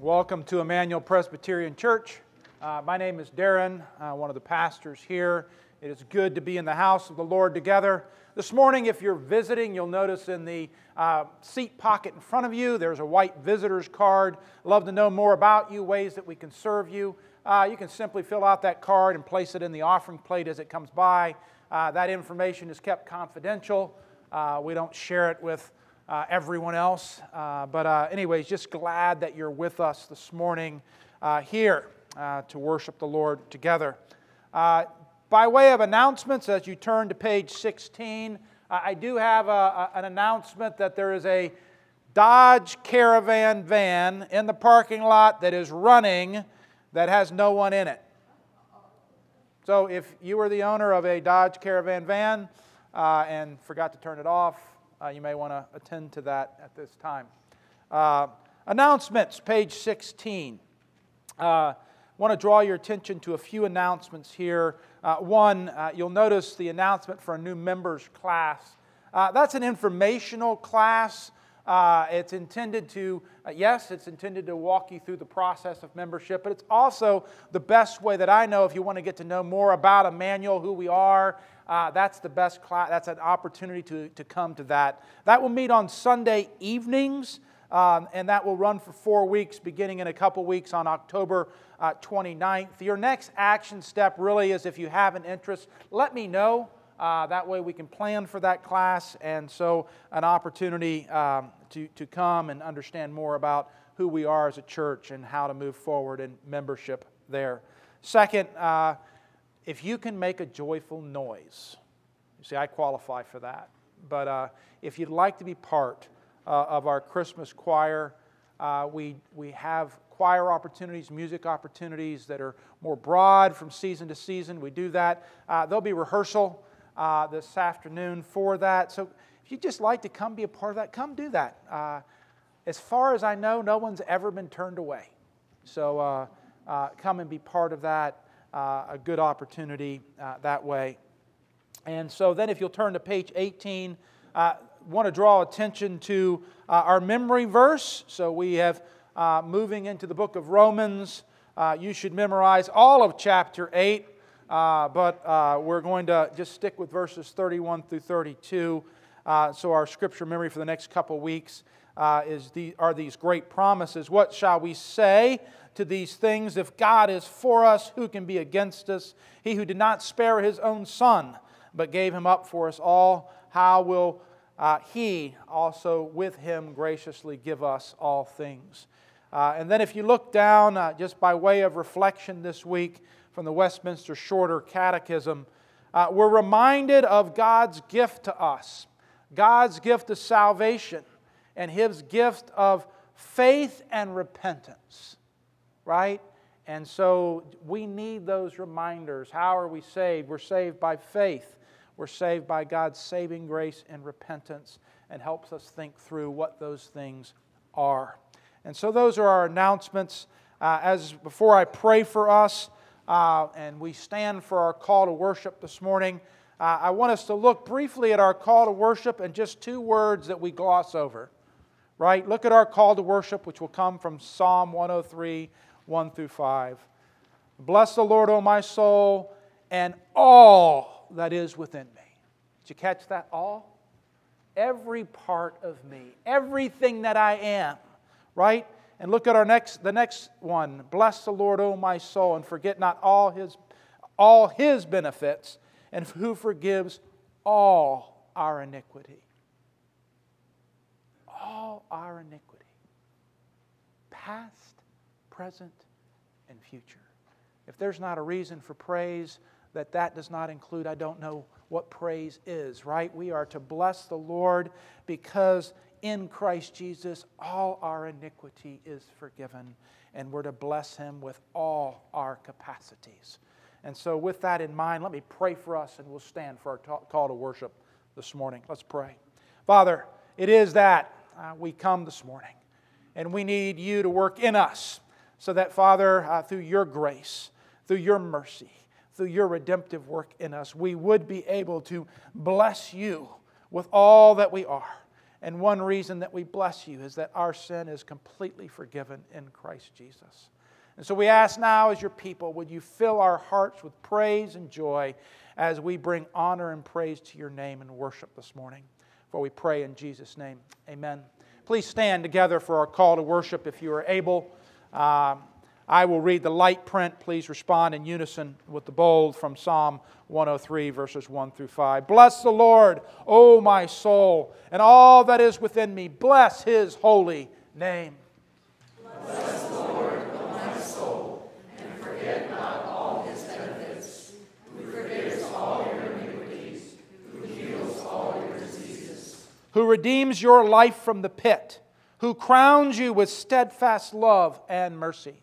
Welcome to Immanuel Presbyterian Church. Uh, my name is Deren, uh, one of the pastors here. It is good to be in the house of the Lord together. This morning, if you're visiting, you'll notice in the uh, seat pocket in front of you there's a white visitor's card. Love to know more about you, ways that we can serve you. Uh, you can simply fill out that card and place it in the offering plate as it comes by. Uh, that information is kept confidential. Uh, we don't share it with uh, everyone else. Uh, but, uh, anyways, just glad that you're with us this morning uh, here uh, to worship the Lord together. Uh, by way of announcements, as you turn to page 16, I do have a, a, an announcement that there is a Dodge Caravan van in the parking lot that is running that has no one in it. So, if you were the owner of a Dodge Caravan van and forgot to turn it off, uh, you may want to attend to that at this time. Uh, announcements, page 16. Uh, want to draw your attention to a few announcements here. Uh, one, uh, you'll notice the announcement for a new members class. That's an informational class. Uh, it's intended to, uh, yes, it's intended to walk you through the process of membership, but it's also the best way that I know if you want to get to know more about Immanuel, who we are, uh, that's the best class. That's an opportunity to, to come to that. That will meet on Sunday evenings, um, and that will run for four weeks, beginning in a couple weeks on October uh, 29th. Your next action step really is if you have an interest, let me know. Uh, that way we can plan for that class, and so an opportunity um, to, to come and understand more about who we are as a church and how to move forward in membership there. Second, uh, if you can make a joyful noise, you see, I qualify for that. But uh, if you'd like to be part uh, of our Christmas choir, uh, we, we have choir opportunities, music opportunities that are more broad from season to season. We do that. Uh, there'll be rehearsal uh, this afternoon for that. So if you'd just like to come be a part of that, come do that. Uh, as far as I know, no one's ever been turned away. So come and be part of that a good opportunity uh, that way. And so then, if you'll turn to page 18, uh, want to draw attention to uh, our memory verse. So we have uh, moving into the book of Romans. Uh, you should memorize all of chapter 8, uh, but we're going to just stick with verses 31 through 32. so our scripture memory for the next couple weeks is the, are these great promises. What shall we say? To these things. If God is for us, who can be against us? He who did not spare his own son, but gave him up for us all, how will uh, he also with him graciously give us all things? Uh, and then, if you look down, uh, just by way of reflection this week from the Westminster Shorter Catechism, uh, we're reminded of God's gift to us, God's gift of salvation, and his gift of faith and repentance right? And so we need those reminders. How are we saved? We're saved by faith. We're saved by God's saving grace and repentance and helps us think through what those things are. And so those are our announcements. Uh, as before I pray for us uh, and we stand for our call to worship this morning, uh, I want us to look briefly at our call to worship and just two words that we gloss over. Right? Look at our call to worship, which will come from Psalm 103 1 through 5. Bless the Lord, O my soul, and all that is within me. Did you catch that? All? Every part of me, everything that I am, right? And look at our next, the next one. Bless the Lord, O my soul, and forget not all his, all his benefits, and who forgives all our iniquity. All our iniquity. Past present, and future. If there's not a reason for praise that that does not include, I don't know what praise is, right? We are to bless the Lord because in Christ Jesus all our iniquity is forgiven, and we're to bless Him with all our capacities. And so, with that in mind, let me pray for us and we'll stand for our call to worship this morning. Let's pray. Father, it is that uh, we come this morning, and we need you to work in us so that, Father, uh, through your grace, through your mercy, through your redemptive work in us, we would be able to bless you with all that we are And one reason that we bless you is that our sin is completely forgiven in Christ Jesus. And so we ask now, as your people, would you fill our hearts with praise and joy as we bring honor and praise to your name and worship this morning? For we pray in Jesus' name. Amen. Please stand together for our call to worship if you are able. Um, I will read the light print. Please respond in unison with the bold from Psalm 103, verses 1 through 5. Bless the Lord, O my soul, and all that is within me. Bless his holy name. Bless the Lord, O my soul, and forget not all his benefits, who forgives all your iniquities, who heals all your diseases, who redeems your life from the pit, who crowns you with steadfast love and mercy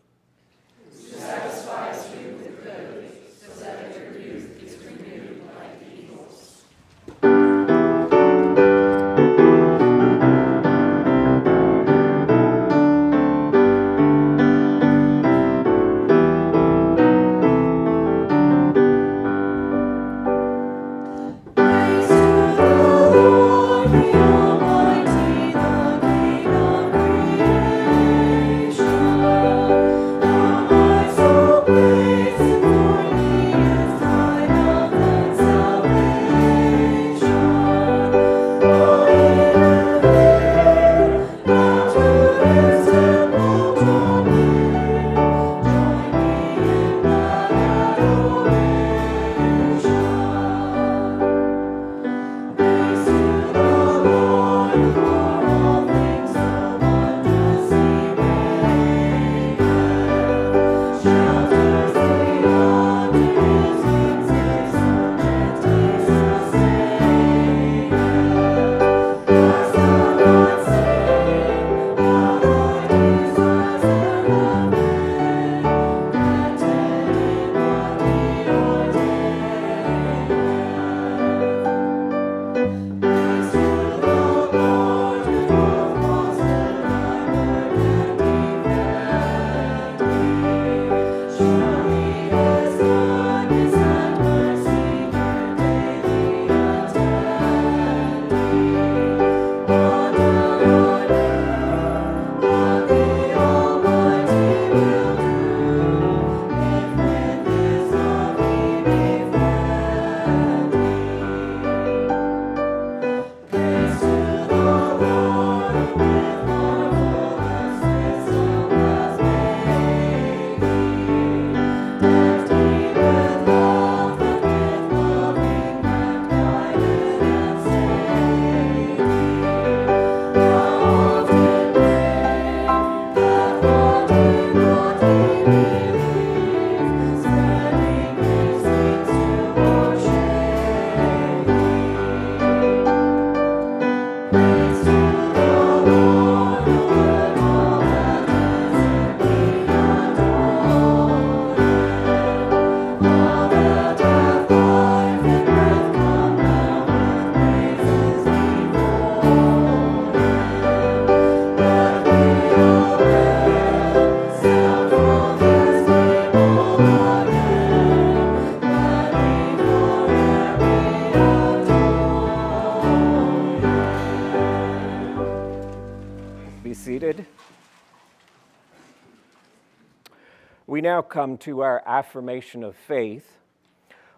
now come to our affirmation of faith,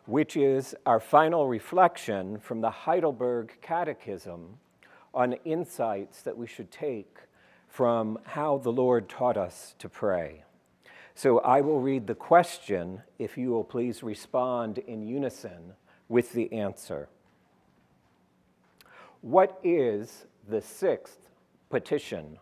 which is our final reflection from the Heidelberg Catechism on insights that we should take from how the Lord taught us to pray. So I will read the question if you will please respond in unison with the answer. What is the sixth petition?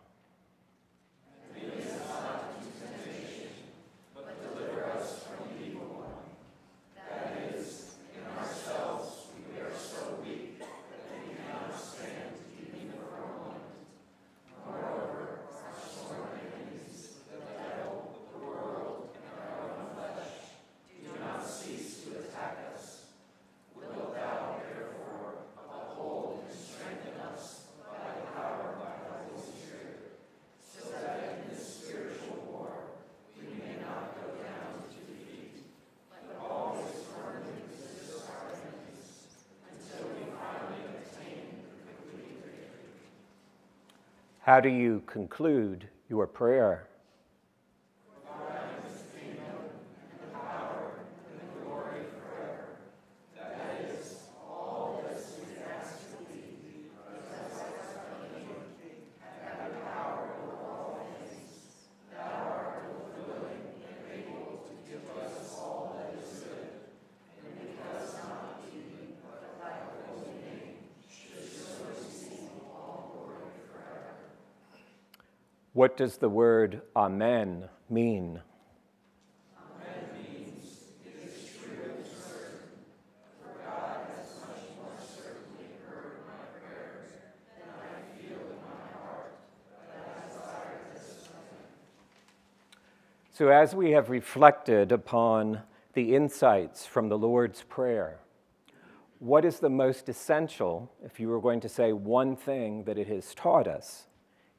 How do you conclude your prayer? What does the word Amen mean? So, as we have reflected upon the insights from the Lord's Prayer, what is the most essential, if you were going to say one thing that it has taught us?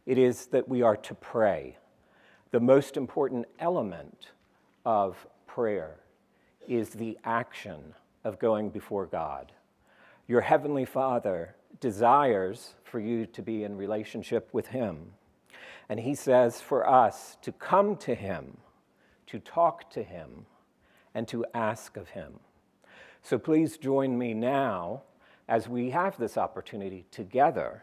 It is that we are to pray. The most important element of prayer is the action of going before God. Your Heavenly Father desires for you to be in relationship with Him. And He says for us to come to Him, to talk to Him, and to ask of Him. So please join me now as we have this opportunity together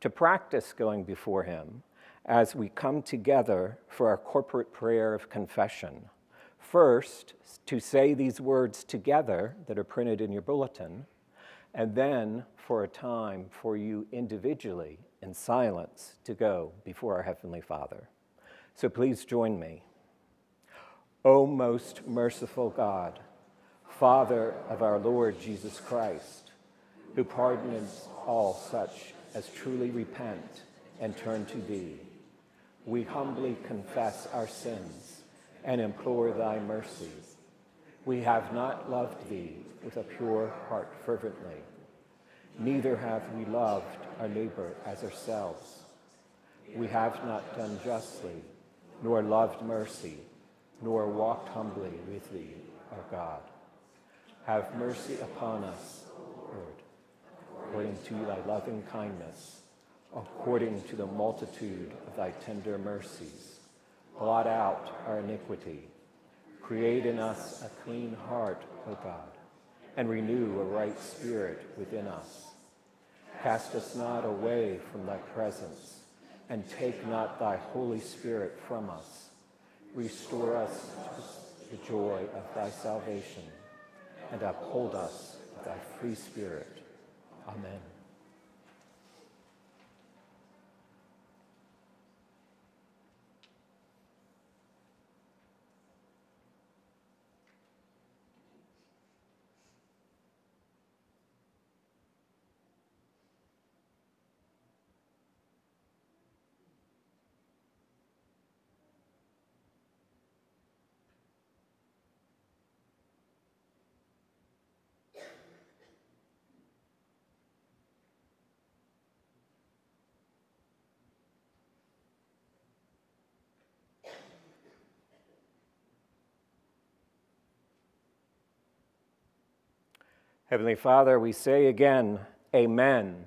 to practice going before Him as we come together for our corporate prayer of confession. First, to say these words together that are printed in your bulletin, and then for a time for you individually in silence to go before our Heavenly Father. So please join me. O most merciful God, Father of our Lord Jesus Christ, who pardons all such as truly repent and turn to thee, we humbly confess our sins and implore thy mercies. We have not loved thee with a pure heart fervently, neither have we loved our neighbor as ourselves. We have not done justly, nor loved mercy, nor walked humbly with thee, our God. Have mercy upon us, according to thy loving kindness, according to the multitude of thy tender mercies. Blot out our iniquity. Create in us a clean heart, O God, and renew a right spirit within us. Cast us not away from thy presence, and take not thy Holy Spirit from us. Restore us to the joy of thy salvation, and uphold us with thy free spirit. Amen. Heavenly Father, we say again, Amen.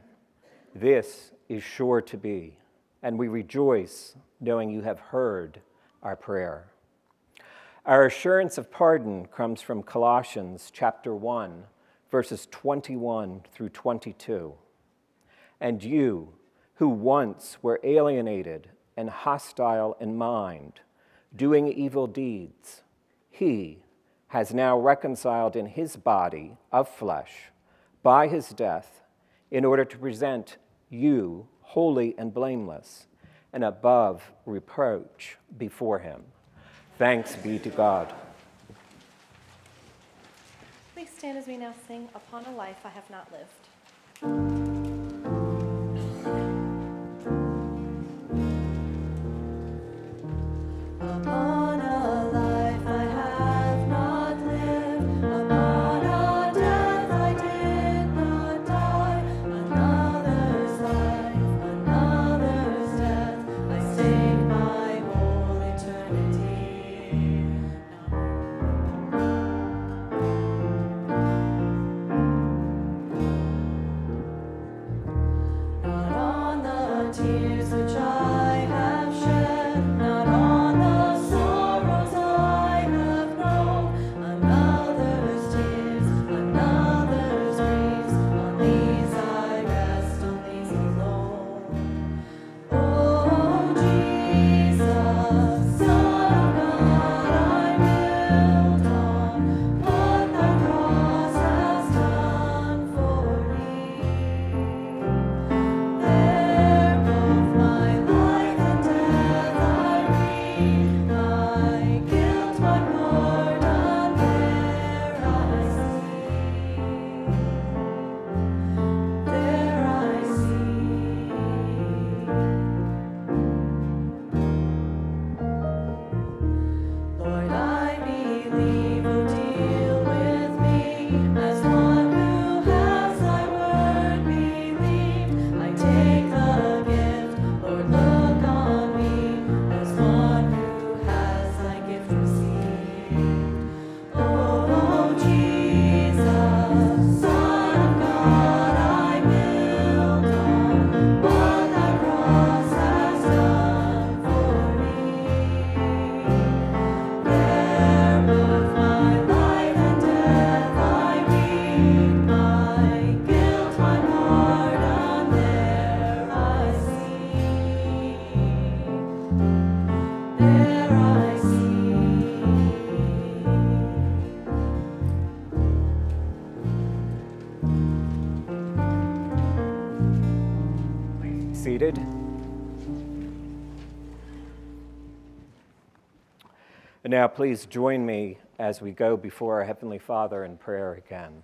This is sure to be, and we rejoice knowing you have heard our prayer. Our assurance of pardon comes from Colossians chapter 1, verses 21 through 22. And you, who once were alienated and hostile in mind, doing evil deeds, he, has now reconciled in his body of flesh by his death in order to present you holy and blameless and above reproach before him. Thanks be to God. Please stand as we now sing Upon a Life I Have Not Lived. Upon Now, please join me as we go before our Heavenly Father in prayer again.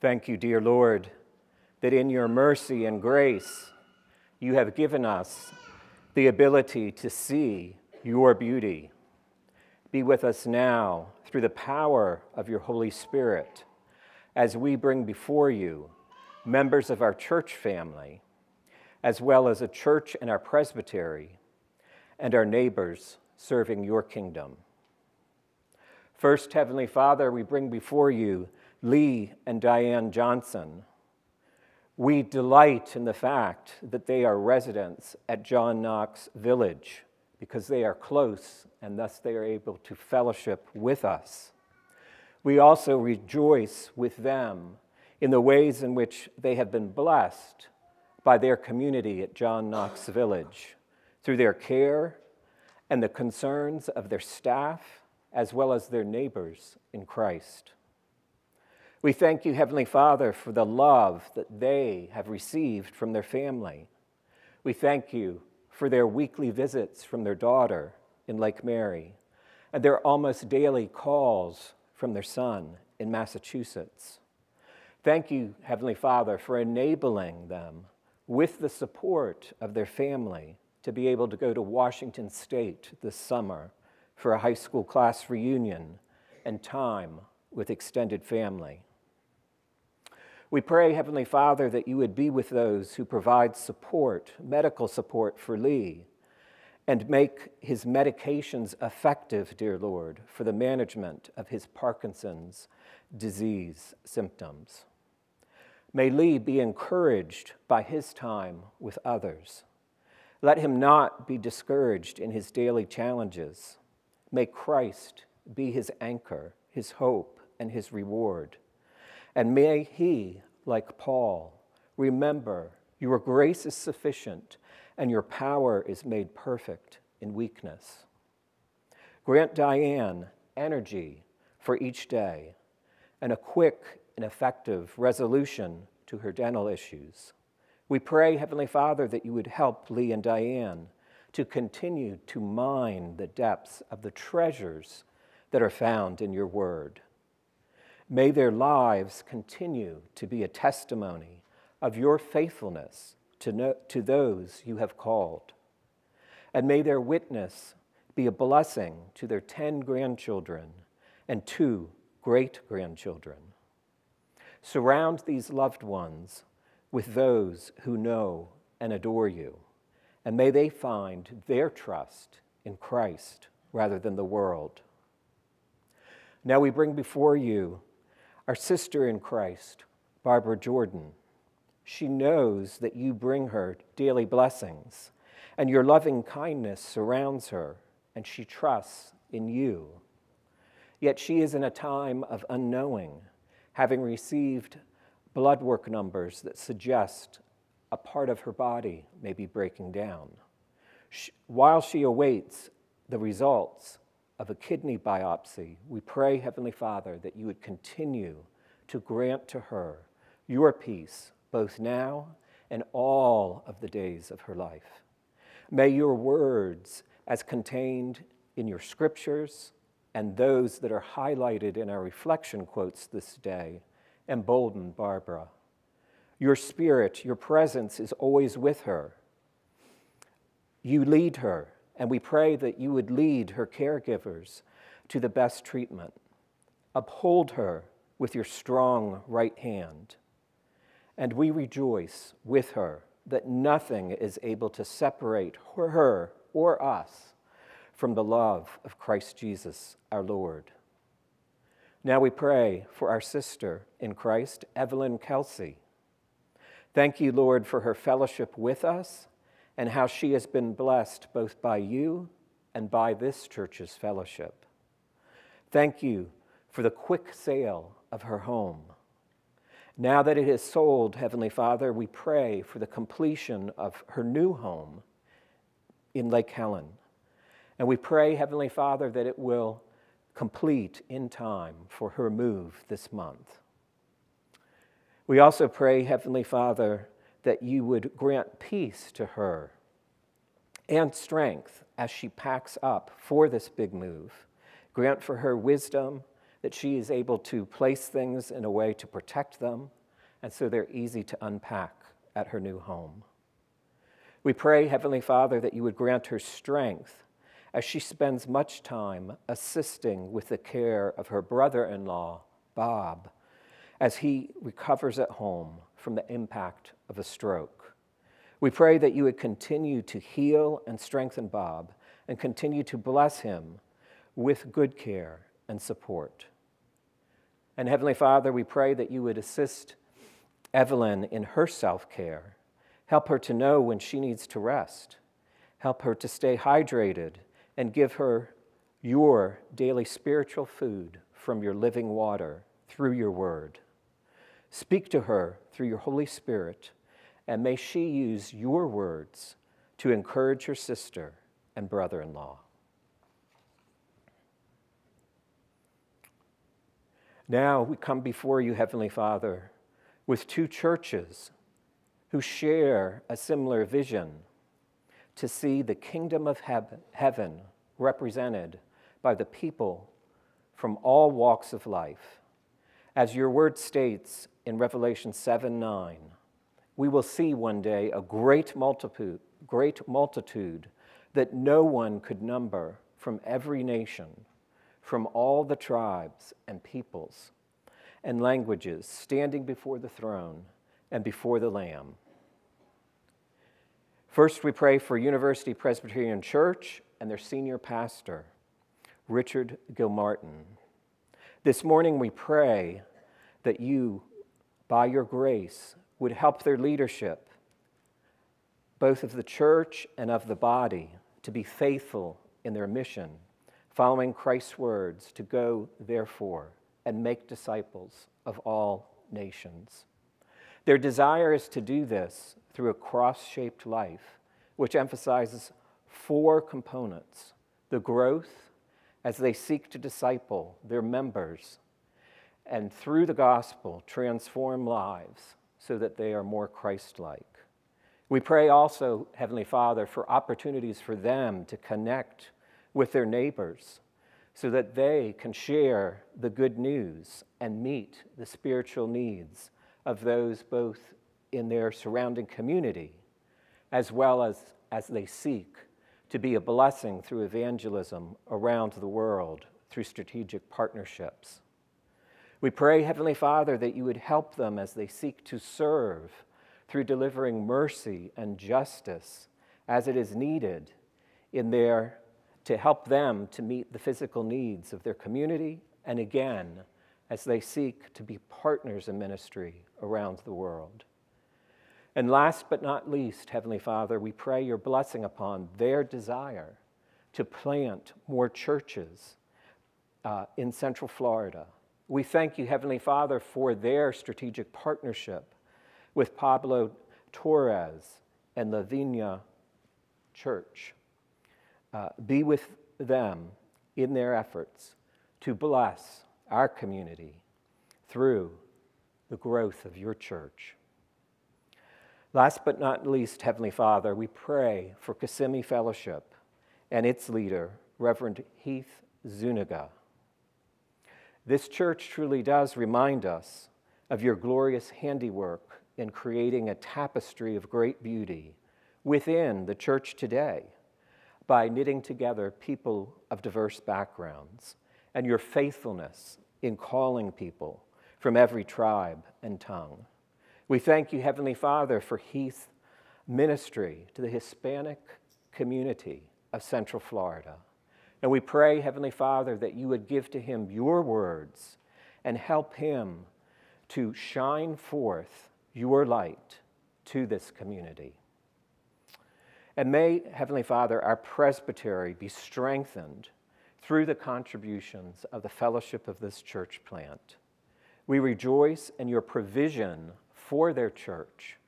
Thank you, dear Lord, that in your mercy and grace you have given us the ability to see your beauty. Be with us now through the power of your Holy Spirit as we bring before you members of our church family, as well as a church and our presbytery, and our neighbors serving your kingdom. First, Heavenly Father, we bring before you Lee and Diane Johnson. We delight in the fact that they are residents at John Knox Village because they are close and thus they are able to fellowship with us. We also rejoice with them in the ways in which they have been blessed by their community at John Knox Village through their care and the concerns of their staff as well as their neighbors in Christ. We thank you, Heavenly Father, for the love that they have received from their family. We thank you for their weekly visits from their daughter in Lake Mary and their almost daily calls from their son in Massachusetts. Thank you, Heavenly Father, for enabling them with the support of their family to be able to go to Washington State this summer for a high school class reunion and time with extended family. We pray, Heavenly Father, that you would be with those who provide support, medical support for Lee, and make his medications effective, dear Lord, for the management of his Parkinson's disease symptoms. May Lee be encouraged by his time with others. Let him not be discouraged in his daily challenges. May Christ be his anchor, his hope, and his reward. And may he, like Paul, remember your grace is sufficient and your power is made perfect in weakness. Grant Diane energy for each day and a quick and effective resolution to her dental issues. We pray, Heavenly Father, that you would help Lee and Diane to continue to mine the depths of the treasures that are found in your word. May their lives continue to be a testimony of your faithfulness to, to those you have called. And may their witness be a blessing to their 10 grandchildren and two great grandchildren. Surround these loved ones with those who know and adore you, and may they find their trust in Christ rather than the world. Now we bring before you our sister in Christ, Barbara Jordan. She knows that you bring her daily blessings, and your loving kindness surrounds her, and she trusts in you. Yet she is in a time of unknowing, having received blood work numbers that suggest a part of her body may be breaking down. She, while she awaits the results, of a kidney biopsy, we pray, Heavenly Father, that you would continue to grant to her your peace, both now and all of the days of her life. May your words, as contained in your scriptures and those that are highlighted in our reflection quotes this day, embolden Barbara. Your spirit, your presence is always with her. You lead her and we pray that you would lead her caregivers to the best treatment. Uphold her with your strong right hand. And we rejoice with her that nothing is able to separate her or us from the love of Christ Jesus our Lord. Now we pray for our sister in Christ, Evelyn Kelsey. Thank you, Lord, for her fellowship with us and how she has been blessed both by you and by this church's fellowship. Thank you for the quick sale of her home. Now that it is sold, Heavenly Father, we pray for the completion of her new home in Lake Helen. And we pray, Heavenly Father, that it will complete in time for her move this month. We also pray, Heavenly Father, that you would grant peace to her and strength as she packs up for this big move. Grant for her wisdom that she is able to place things in a way to protect them, and so they're easy to unpack at her new home. We pray, Heavenly Father, that you would grant her strength as she spends much time assisting with the care of her brother in law, Bob, as he recovers at home from the impact of a stroke. We pray that you would continue to heal and strengthen Bob and continue to bless him with good care and support. And Heavenly Father, we pray that you would assist Evelyn in her self care. Help her to know when she needs to rest. Help her to stay hydrated and give her your daily spiritual food from your living water through your word. Speak to her through your Holy Spirit, and may she use your words to encourage her sister and brother in law. Now we come before you, Heavenly Father, with two churches who share a similar vision to see the kingdom of heaven represented by the people from all walks of life. As your word states in Revelation 7 9, we will see one day a great multitude, great multitude that no one could number from every nation, from all the tribes and peoples and languages standing before the throne and before the Lamb. First, we pray for University Presbyterian Church and their senior pastor, Richard Gilmartin. This morning, we pray that you, by your grace, would help their leadership, both of the church and of the body, to be faithful in their mission, following Christ's words to go, therefore, and make disciples of all nations. Their desire is to do this through a cross shaped life, which emphasizes four components the growth as they seek to disciple their members, and through the gospel, transform lives so that they are more Christ like. We pray also, Heavenly Father, for opportunities for them to connect with their neighbors so that they can share the good news and meet the spiritual needs of those both in their surrounding community as well as as they seek to be a blessing through evangelism around the world through strategic partnerships. We pray, Heavenly Father, that you would help them as they seek to serve through delivering mercy and justice as it is needed in their to help them to meet the physical needs of their community and again as they seek to be partners in ministry around the world. And last but not least, Heavenly Father, we pray your blessing upon their desire to plant more churches uh, in Central Florida. We thank you, Heavenly Father, for their strategic partnership with Pablo Torres and Lavinia Church. Uh, be with them in their efforts to bless our community through the growth of your church. Last but not least, Heavenly Father, we pray for Kissimmee Fellowship and its leader, Reverend Heath Zuniga. This church truly does remind us of your glorious handiwork in creating a tapestry of great beauty within the church today by knitting together people of diverse backgrounds and your faithfulness in calling people from every tribe and tongue. We thank you, Heavenly Father, for Heath's ministry to the Hispanic community of Central Florida. And we pray, Heavenly Father, that you would give to him your words and help him to shine forth your light to this community. And may, Heavenly Father, our presbytery be strengthened through the contributions of the fellowship of this church plant. We rejoice in your provision for their church,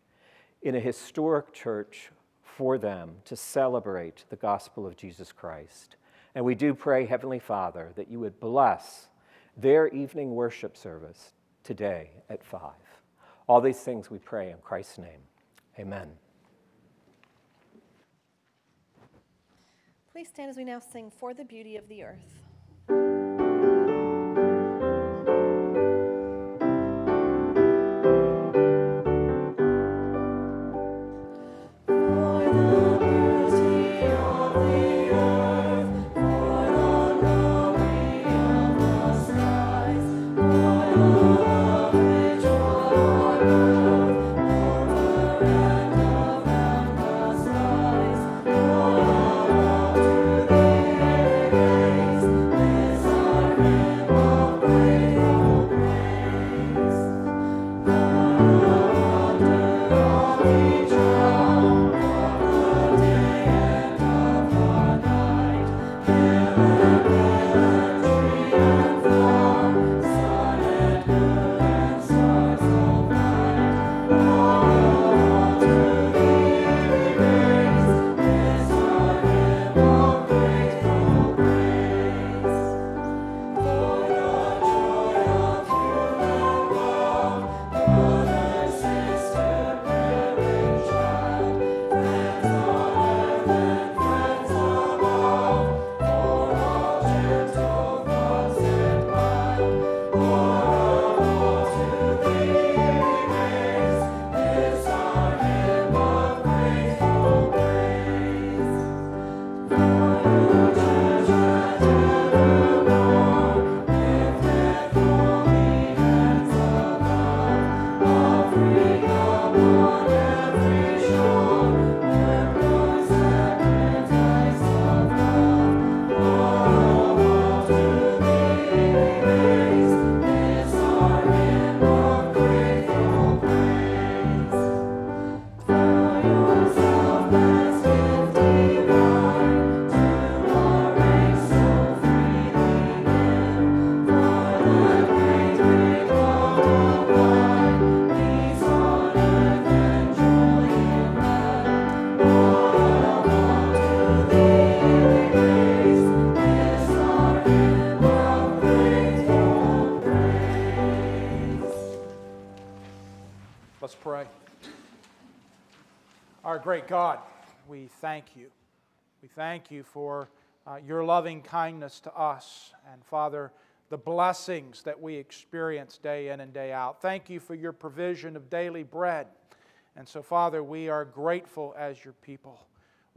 in a historic church for them to celebrate the gospel of Jesus Christ. And we do pray, Heavenly Father, that you would bless their evening worship service today at 5. All these things we pray in Christ's name. Amen. Please stand as we now sing For the Beauty of the Earth. Great God, we thank you. We thank you for uh, your loving kindness to us. And Father, the blessings that we experience day in and day out. Thank you for your provision of daily bread. And so, Father, we are grateful as your people.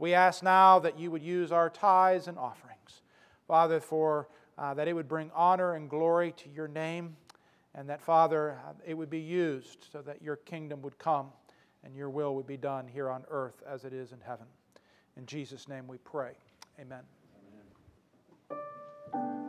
We ask now that you would use our tithes and offerings, Father, for uh, that it would bring honor and glory to your name, and that, Father, uh, it would be used so that your kingdom would come and your will would be done here on earth as it is in heaven. In Jesus' name we pray. Amen. Thank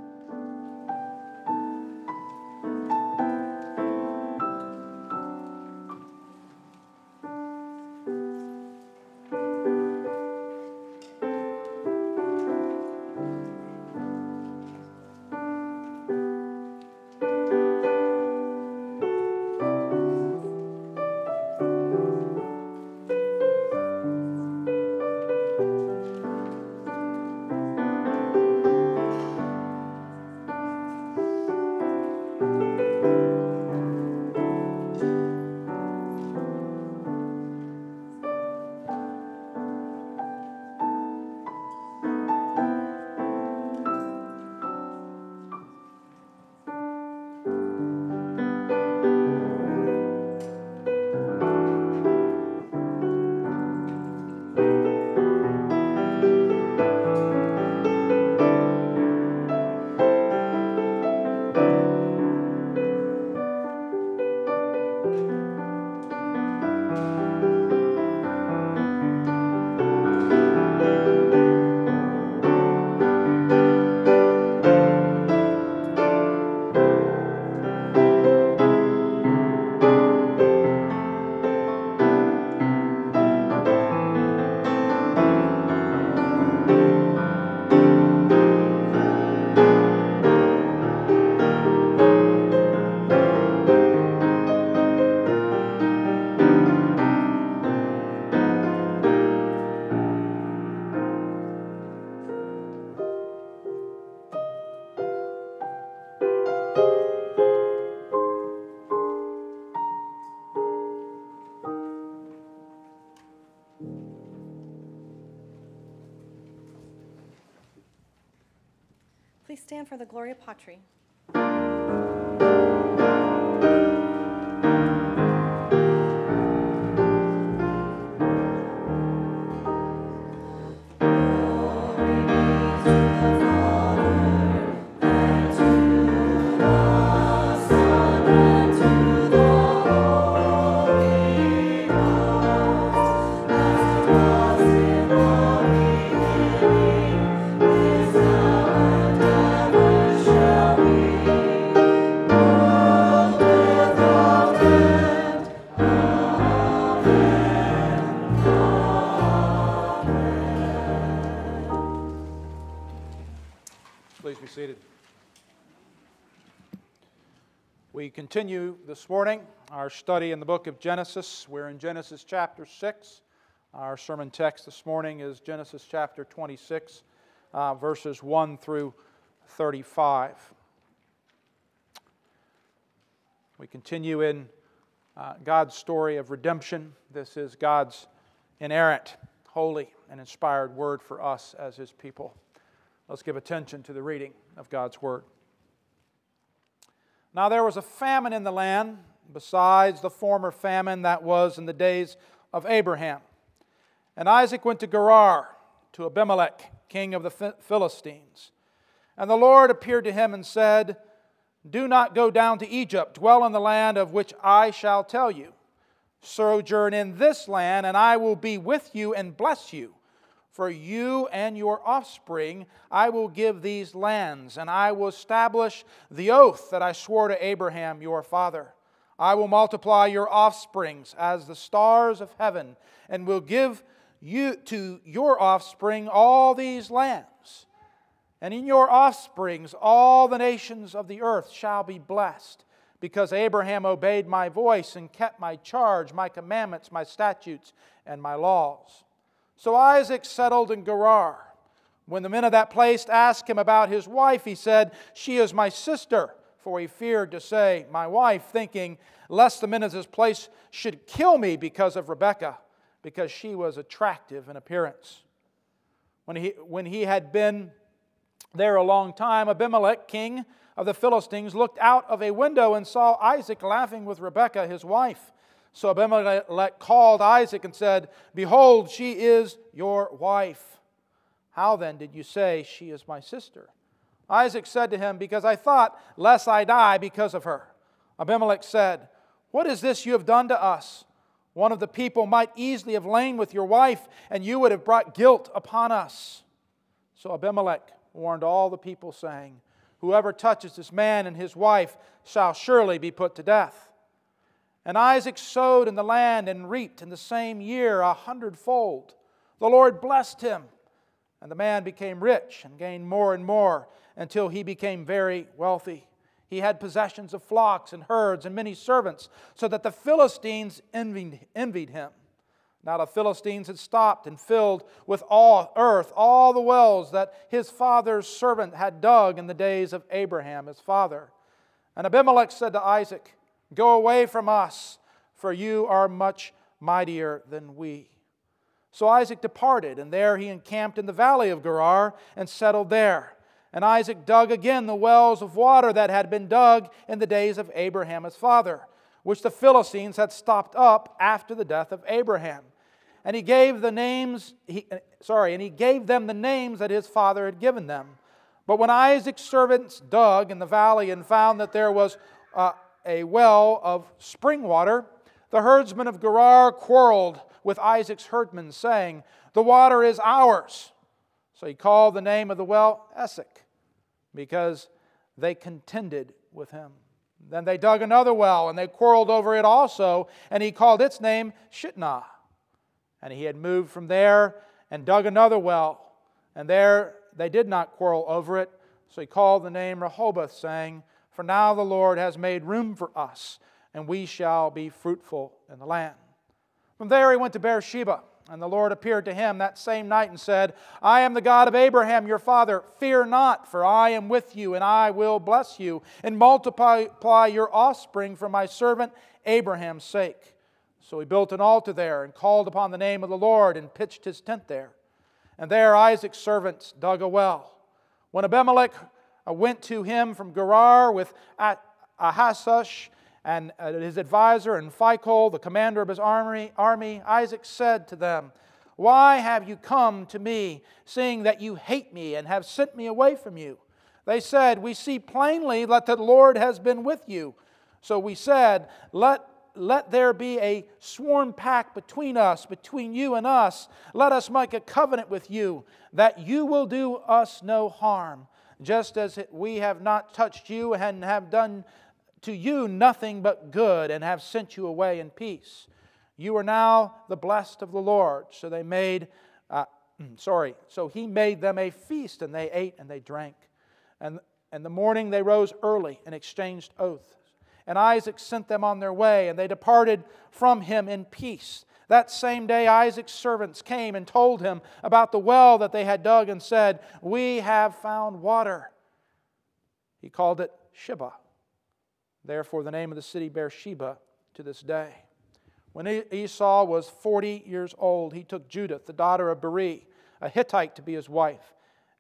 stand for the Gloria Patri. Continue this morning our study in the book of Genesis. We're in Genesis chapter 6. Our sermon text this morning is Genesis chapter 26, uh, verses 1 through 35. We continue in uh, God's story of redemption. This is God's inerrant, holy, and inspired word for us as His people. Let's give attention to the reading of God's Word. Now there was a famine in the land, besides the former famine that was in the days of Abraham. And Isaac went to Gerar, to Abimelech, king of the Philistines. And the Lord appeared to him and said, Do not go down to Egypt, dwell in the land of which I shall tell you. Sojourn in this land, and I will be with you and bless you. For you and your offspring I will give these lands, and I will establish the oath that I swore to Abraham your father. I will multiply your offsprings as the stars of heaven, and will give you to your offspring all these lands. And in your offsprings all the nations of the earth shall be blessed, because Abraham obeyed my voice and kept my charge, my commandments, my statutes, and my laws. So Isaac settled in Gerar. When the men of that place asked him about his wife, he said, She is my sister. For he feared to say, My wife, thinking, lest the men of this place should kill me because of Rebekah, because she was attractive in appearance. When he, when he had been there a long time, Abimelech, king of the Philistines, looked out of a window and saw Isaac laughing with Rebekah, his wife. So Abimelech called Isaac and said, Behold, she is your wife. How then did you say, She is my sister? Isaac said to him, Because I thought, lest I die because of her. Abimelech said, What is this you have done to us? One of the people might easily have lain with your wife, and you would have brought guilt upon us. So Abimelech warned all the people, saying, Whoever touches this man and his wife shall surely be put to death. And Isaac sowed in the land and reaped in the same year a hundredfold. The Lord blessed him, and the man became rich and gained more and more until he became very wealthy. He had possessions of flocks and herds and many servants, so that the Philistines envied, envied him. Now the Philistines had stopped and filled with all earth all the wells that his father's servant had dug in the days of Abraham his father. And Abimelech said to Isaac, Go away from us, for you are much mightier than we. So Isaac departed, and there he encamped in the valley of Gerar and settled there. And Isaac dug again the wells of water that had been dug in the days of Abraham his father, which the Philistines had stopped up after the death of Abraham. And he gave the names, he, sorry, and he gave them the names that his father had given them. But when Isaac's servants dug in the valley and found that there was uh, a well of spring water, the herdsmen of Gerar quarreled with Isaac's herdmen, saying, The water is ours. So he called the name of the well Esek, because they contended with him. Then they dug another well, and they quarreled over it also, and he called its name Shitnah. And he had moved from there and dug another well, and there they did not quarrel over it. So he called the name Rehoboth, saying, for now the Lord has made room for us, and we shall be fruitful in the land. From there he went to Beersheba, and the Lord appeared to him that same night and said, I am the God of Abraham your father. Fear not, for I am with you, and I will bless you, and multiply your offspring for my servant Abraham's sake. So he built an altar there, and called upon the name of the Lord, and pitched his tent there. And there Isaac's servants dug a well. When Abimelech went to him from Gerar with Ah- Ahasush and uh, his advisor and Phicol, the commander of his army, army, Isaac said to them, Why have you come to me, seeing that you hate me and have sent me away from you? They said, We see plainly that the Lord has been with you. So we said, Let let there be a sworn pact between us, between you and us. Let us make a covenant with you that you will do us no harm, just as we have not touched you and have done to you nothing but good and have sent you away in peace. You are now the blessed of the Lord. So they made, uh, sorry, so he made them a feast and they ate and they drank. And in the morning they rose early and exchanged oaths. And Isaac sent them on their way, and they departed from him in peace. That same day, Isaac's servants came and told him about the well that they had dug and said, We have found water. He called it Sheba. Therefore, the name of the city Beersheba to this day. When Esau was 40 years old, he took Judith, the daughter of Beeri, a Hittite, to be his wife,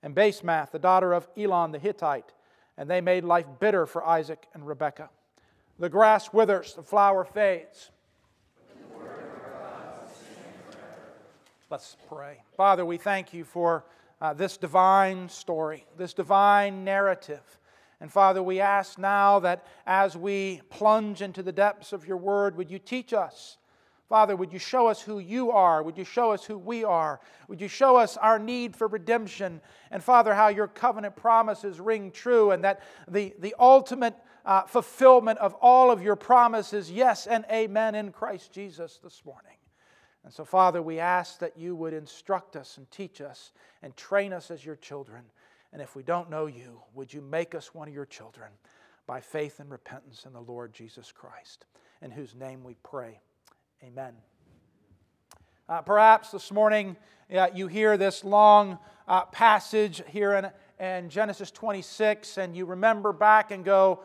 and Basemath, the daughter of Elon the Hittite, and they made life bitter for Isaac and Rebekah. The grass withers, the flower fades. Let's pray. Father, we thank you for uh, this divine story, this divine narrative. And Father, we ask now that as we plunge into the depths of your word, would you teach us? Father, would you show us who you are? Would you show us who we are? Would you show us our need for redemption? And Father, how your covenant promises ring true and that the, the ultimate uh, fulfillment of all of your promises, yes and amen, in Christ Jesus this morning. And so, Father, we ask that you would instruct us and teach us and train us as your children. And if we don't know you, would you make us one of your children by faith and repentance in the Lord Jesus Christ, in whose name we pray. Amen. Uh, perhaps this morning uh, you hear this long uh, passage here in, in Genesis 26, and you remember back and go,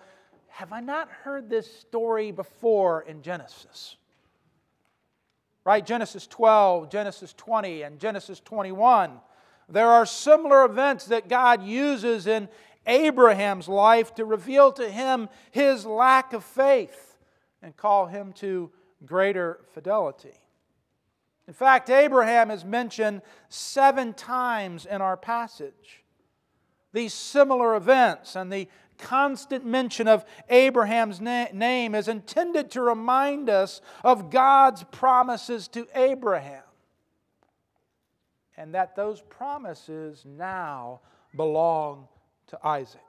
Have I not heard this story before in Genesis? Right? Genesis 12, Genesis 20, and Genesis 21. There are similar events that God uses in Abraham's life to reveal to him his lack of faith and call him to greater fidelity. In fact, Abraham is mentioned seven times in our passage. These similar events and the constant mention of Abraham's na- name is intended to remind us of God's promises to Abraham. And that those promises now belong to Isaac.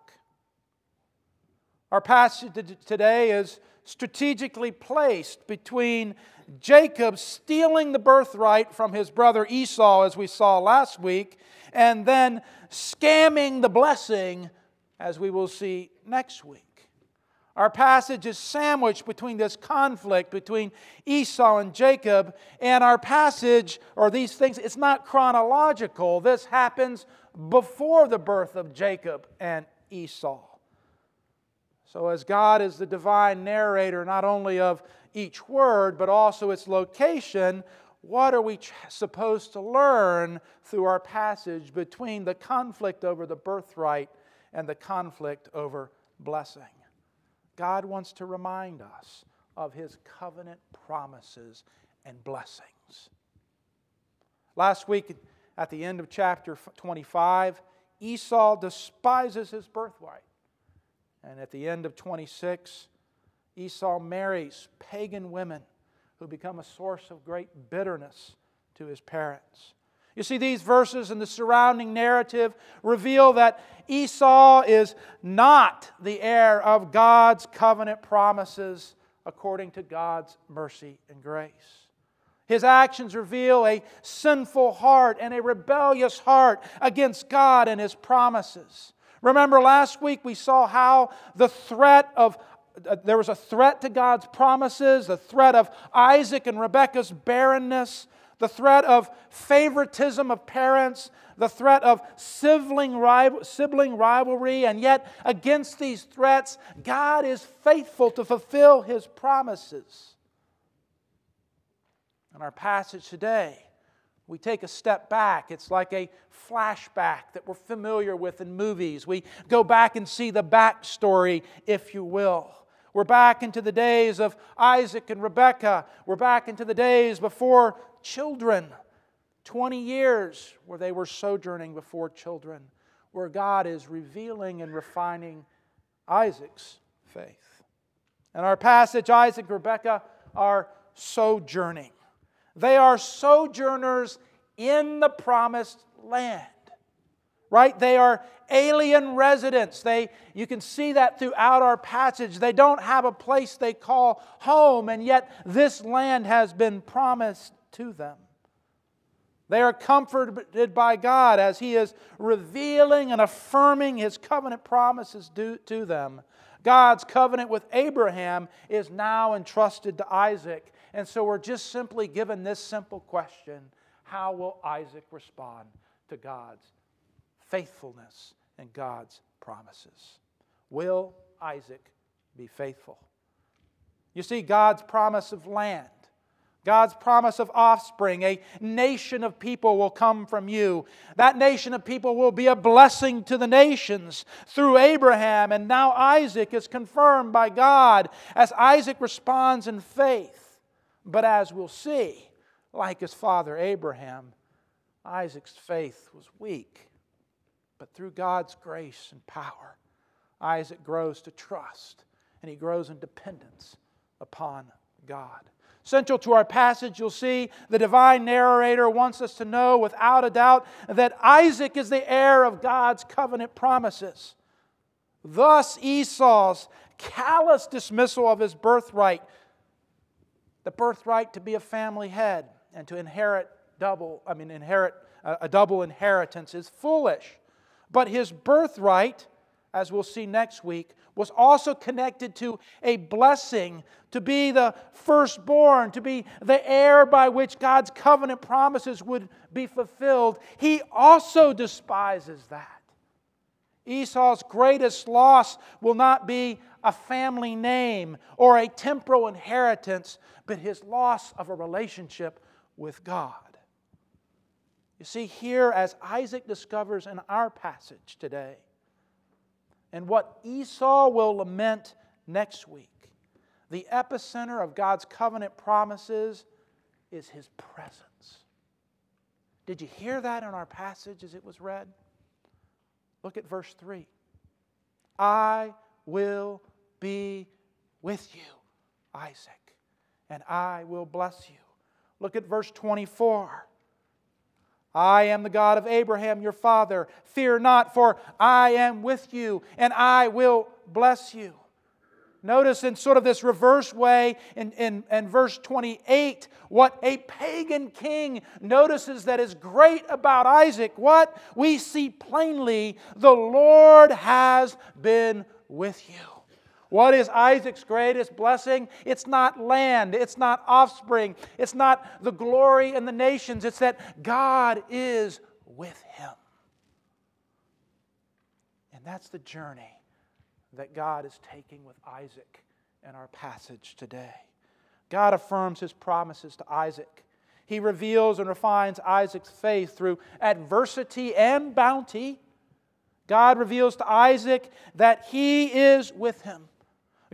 Our passage today is strategically placed between Jacob stealing the birthright from his brother Esau, as we saw last week, and then scamming the blessing, as we will see next week. Our passage is sandwiched between this conflict between Esau and Jacob, and our passage, or these things, it's not chronological. This happens before the birth of Jacob and Esau. So, as God is the divine narrator not only of each word, but also its location, what are we supposed to learn through our passage between the conflict over the birthright and the conflict over blessing? God wants to remind us of his covenant promises and blessings. Last week, at the end of chapter 25, Esau despises his birthright. And at the end of 26, Esau marries pagan women who become a source of great bitterness to his parents. You see, these verses and the surrounding narrative reveal that Esau is not the heir of God's covenant promises according to God's mercy and grace. His actions reveal a sinful heart and a rebellious heart against God and His promises. Remember, last week we saw how the threat of uh, there was a threat to God's promises, the threat of Isaac and Rebekah's barrenness, the threat of favoritism of parents, the threat of sibling, rival, sibling rivalry, and yet against these threats, God is faithful to fulfill his promises. In our passage today, we take a step back. It's like a flashback that we're familiar with in movies. We go back and see the backstory, if you will. We're back into the days of Isaac and Rebekah. We're back into the days before children. 20 years where they were sojourning before children, where God is revealing and refining Isaac's faith. In our passage, Isaac and Rebekah are sojourning. They are sojourners in the promised land. Right? They are alien residents. They, you can see that throughout our passage. They don't have a place they call home, and yet this land has been promised to them. They are comforted by God as He is revealing and affirming His covenant promises to them. God's covenant with Abraham is now entrusted to Isaac. And so we're just simply given this simple question How will Isaac respond to God's faithfulness and God's promises? Will Isaac be faithful? You see, God's promise of land God's promise of offspring, a nation of people will come from you. That nation of people will be a blessing to the nations through Abraham, and now Isaac is confirmed by God as Isaac responds in faith. But as we'll see, like his father Abraham, Isaac's faith was weak. But through God's grace and power, Isaac grows to trust and he grows in dependence upon God. Central to our passage, you'll see the divine narrator wants us to know without a doubt that Isaac is the heir of God's covenant promises. Thus, Esau's callous dismissal of his birthright, the birthright to be a family head and to inherit double, I mean, inherit uh, a double inheritance, is foolish. But his birthright, as we'll see next week, was also connected to a blessing, to be the firstborn, to be the heir by which God's covenant promises would be fulfilled. He also despises that. Esau's greatest loss will not be a family name or a temporal inheritance, but his loss of a relationship with God. You see, here, as Isaac discovers in our passage today, and what Esau will lament next week. The epicenter of God's covenant promises is his presence. Did you hear that in our passage as it was read? Look at verse 3. I will be with you, Isaac, and I will bless you. Look at verse 24. I am the God of Abraham, your father. Fear not, for I am with you, and I will bless you. Notice in sort of this reverse way in, in, in verse 28 what a pagan king notices that is great about Isaac. What we see plainly the Lord has been with you. What is Isaac's greatest blessing? It's not land, it's not offspring, it's not the glory and the nations, it's that God is with him. And that's the journey that God is taking with Isaac in our passage today. God affirms his promises to Isaac. He reveals and refines Isaac's faith through adversity and bounty. God reveals to Isaac that he is with him.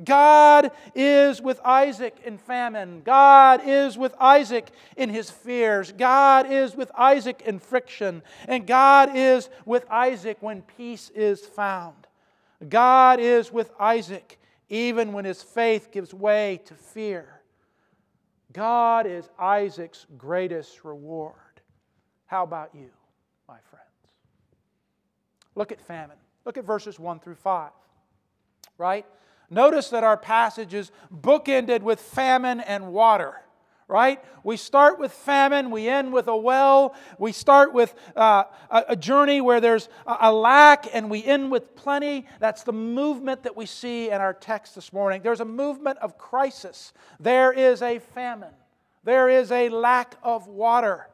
God is with Isaac in famine. God is with Isaac in his fears. God is with Isaac in friction. And God is with Isaac when peace is found. God is with Isaac even when his faith gives way to fear. God is Isaac's greatest reward. How about you, my friends? Look at famine. Look at verses 1 through 5. Right? Notice that our passage is bookended with famine and water right? We start with famine, we end with a well, we start with uh, a, a, journey where there's a, a, lack, and we end with plenty. That's the movement that we see in our text this morning. There's a movement of crisis, there is a famine, there is a lack of water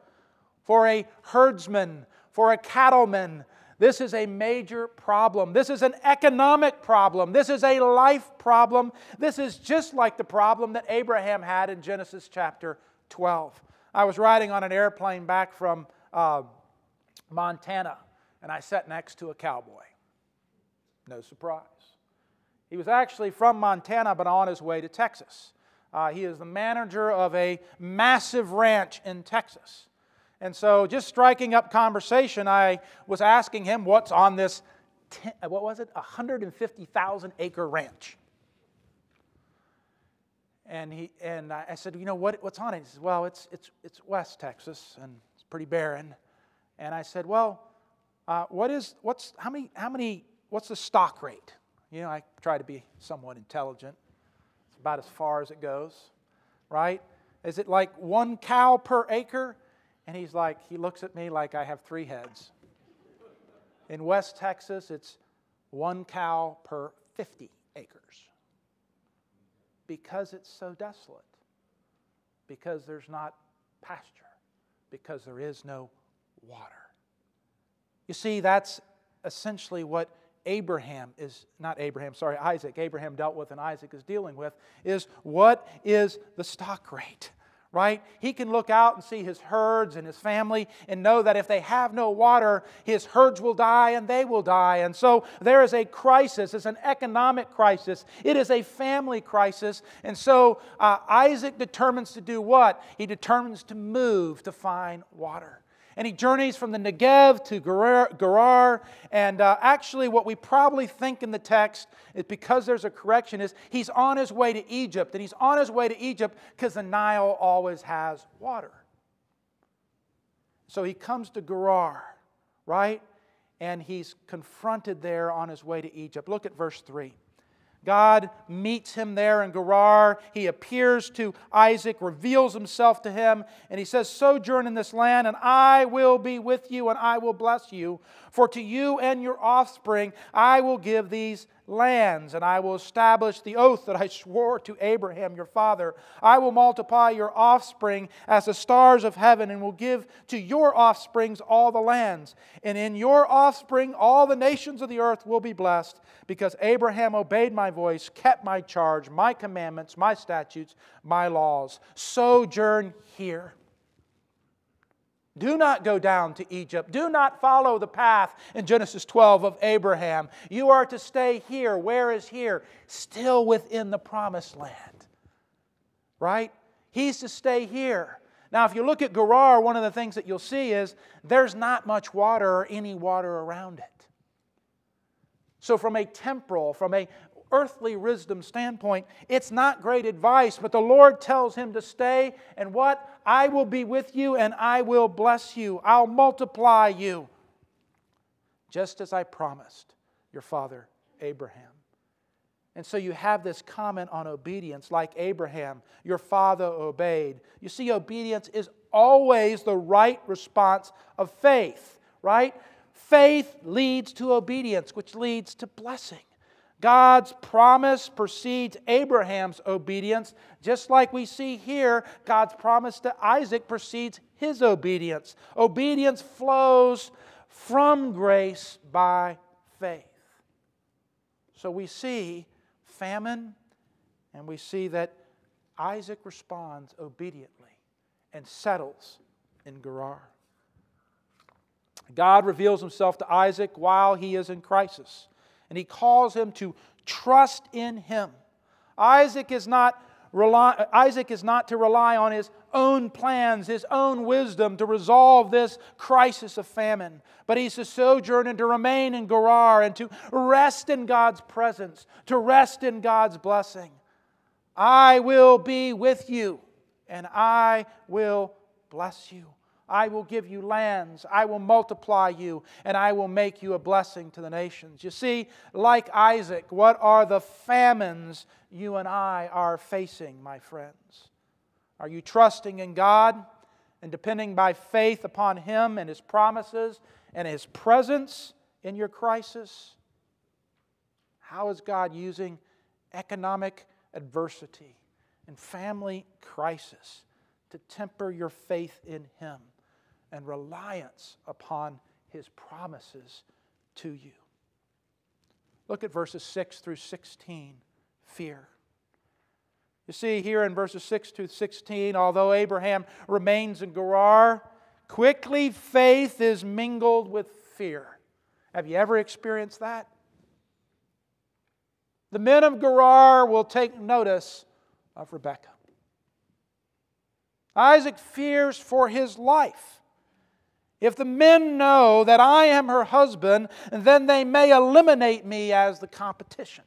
for a herdsman, for a cattleman, this is a major problem. This is an economic problem. This is a life problem. This is just like the problem that Abraham had in Genesis chapter 12. I was riding on an airplane back from uh, Montana, and I sat next to a cowboy. No surprise. He was actually from Montana, but on his way to Texas. Uh, he is the manager of a massive ranch in Texas. And so, just striking up conversation, I was asking him what's on this, ten, what was it, 150,000 acre ranch. And, he, and I said, you know, what, what's on it? He says, well, it's, it's, it's West Texas, and it's pretty barren. And I said, well, uh, what is, what's, how many, how many, what's the stock rate? You know, I try to be somewhat intelligent. It's about as far as it goes, right? Is it like one cow per acre? And he's like, he looks at me like I have three heads. In West Texas, it's one cow per 50 acres because it's so desolate, because there's not pasture, because there is no water. You see, that's essentially what Abraham is, not Abraham, sorry, Isaac, Abraham dealt with and Isaac is dealing with, is what is the stock rate? Right? He can look out and see his herds and his family and know that if they have no water, his herds will die and they will die. And so there is a crisis. It's an economic crisis, it is a family crisis. And so uh, Isaac determines to do what? He determines to move to find water and he journeys from the Negev to Gerar. And uh, actually, what we probably think in the text is because there's a correction is he's on his way to Egypt, and he's on his way to Egypt because the Nile always has water. So he comes to Gerar, right? And he's confronted there on his way to Egypt. Look at verse 3. God meets him there in Gerar. He appears to Isaac, reveals himself to him, and he says, Sojourn in this land, and I will be with you, and I will bless you. For to you and your offspring I will give these lands, and I will establish the oath that I swore to Abraham your father. I will multiply your offspring as the stars of heaven, and will give to your offsprings all the lands. And in your offspring all the nations of the earth will be blessed, because Abraham obeyed my voice, kept my charge, my commandments, my statutes, my laws. Sojourn here. Do not go down to Egypt. Do not follow the path in Genesis 12 of Abraham. You are to stay here. Where is here? Still within the promised land. Right? He's to stay here. Now, if you look at Gerar, one of the things that you'll see is there's not much water or any water around it. So, from a temporal, from a earthly wisdom standpoint, it's not great advice, but the Lord tells him to stay, and what? I will be with you and I will bless you. I'll multiply you, just as I promised your father Abraham. And so you have this comment on obedience, like Abraham, your father obeyed. You see, obedience is always the right response of faith, right? Faith leads to obedience, which leads to blessing. God's promise precedes Abraham's obedience, just like we see here, God's promise to Isaac precedes his obedience. Obedience flows from grace by faith. So we see famine, and we see that Isaac responds obediently and settles in Gerar. God reveals himself to Isaac while he is in crisis and he calls him to trust in him. Isaac is not rely, Isaac is not to rely on his own plans, his own wisdom to resolve this crisis of famine, but he's to sojourn and to remain in Gerar and to rest in God's presence, to rest in God's blessing. I will be with you and I will bless you. I will give you lands, I will multiply you, and I will make you a blessing to the nations. You see, like Isaac, what are the famines you and I are facing, my friends? Are you trusting in God and depending by faith upon Him and His promises and His presence in your crisis? How is God using economic adversity and family crisis to temper your faith in Him? And reliance upon his promises to you. Look at verses 6 through 16 fear. You see here in verses 6 to 16, although Abraham remains in Gerar, quickly faith is mingled with fear. Have you ever experienced that? The men of Gerar will take notice of Rebekah. Isaac fears for his life. If the men know that I am her husband, then they may eliminate me as the competition.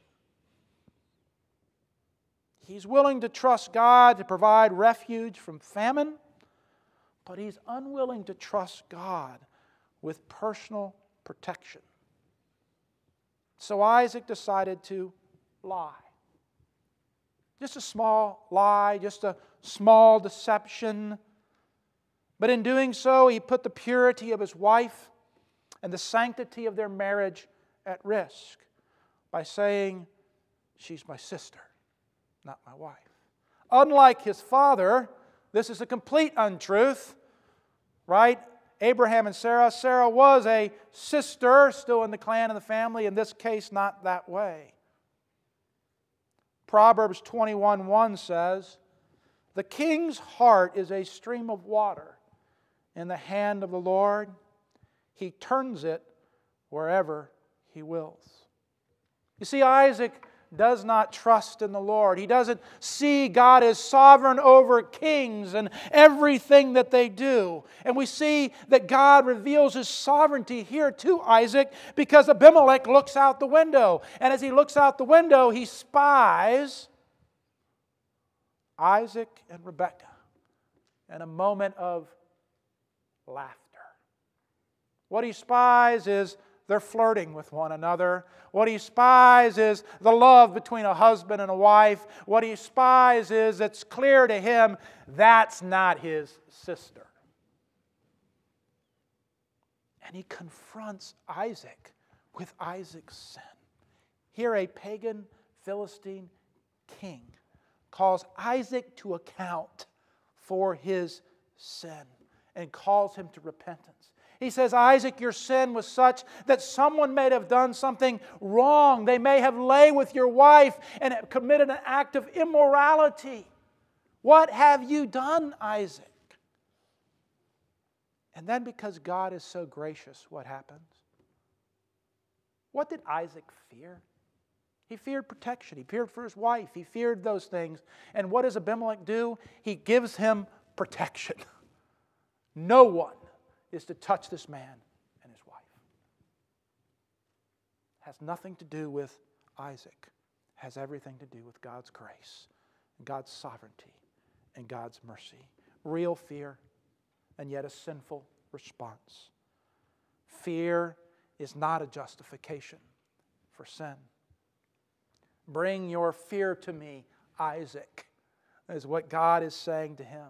He's willing to trust God to provide refuge from famine, but he's unwilling to trust God with personal protection. So Isaac decided to lie. Just a small lie, just a small deception. But in doing so, he put the purity of his wife and the sanctity of their marriage at risk by saying, She's my sister, not my wife. Unlike his father, this is a complete untruth, right? Abraham and Sarah. Sarah was a sister, still in the clan and the family. In this case, not that way. Proverbs 21 1 says, The king's heart is a stream of water in the hand of the Lord. He turns it wherever he wills. You see, Isaac does not trust in the Lord. He doesn't see God as sovereign over kings and everything that they do. And we see that God reveals his sovereignty here to Isaac because Abimelech looks out the window. And as he looks out the window, he spies Isaac and Rebekah in a moment of laughter. What he spies is they're flirting with one another. What he spies is the love between a husband and a wife. What he spies is it's clear to him that's not his sister. And he confronts Isaac with Isaac's sin. Here, a pagan Philistine king calls Isaac to account for his sin and calls him to repentance. He says, Isaac, your sin was such that someone may have done something wrong. They may have lay with your wife and have committed an act of immorality. What have you done, Isaac? And then, because God is so gracious, what happens? What did Isaac fear? He feared protection. He feared for his wife. He feared those things. And what does Abimelech do? He gives him protection. No one is to touch this man and his wife. Has nothing to do with Isaac. Has everything to do with God's grace, God's sovereignty, and God's mercy. Real fear, and yet a sinful response. Fear is not a justification for sin. Bring your fear to me, Isaac, is what God is saying to him.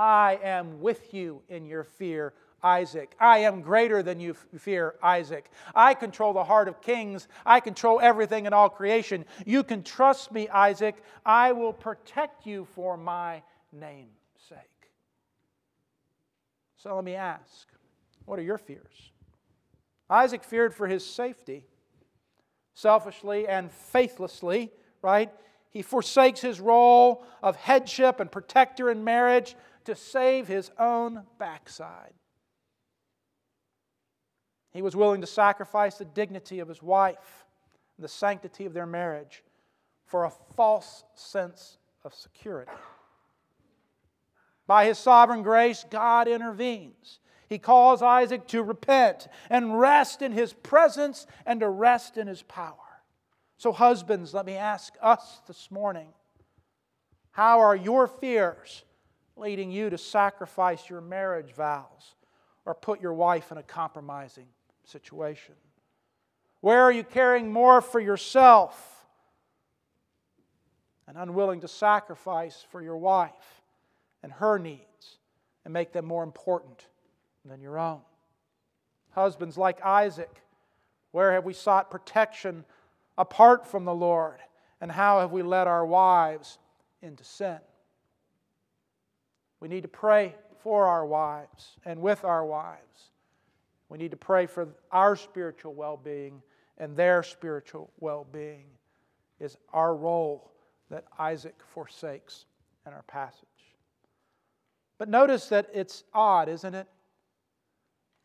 I am with you in your fear, Isaac. I am greater than you fear, Isaac. I control the heart of kings. I control everything in all creation. You can trust me, Isaac. I will protect you for my name's sake. So let me ask what are your fears? Isaac feared for his safety, selfishly and faithlessly, right? He forsakes his role of headship and protector in marriage to save his own backside. He was willing to sacrifice the dignity of his wife and the sanctity of their marriage for a false sense of security. By his sovereign grace, God intervenes. He calls Isaac to repent and rest in his presence and to rest in his power. So, husbands, let me ask us this morning how are your fears leading you to sacrifice your marriage vows or put your wife in a compromising situation? Where are you caring more for yourself and unwilling to sacrifice for your wife and her needs and make them more important than your own? Husbands like Isaac, where have we sought protection apart from the Lord? And how have we led our wives into sin? We need to pray for our wives and with our wives. We need to pray for our spiritual well being and their spiritual well being, is our role that Isaac forsakes in our passage. But notice that it's odd, isn't it?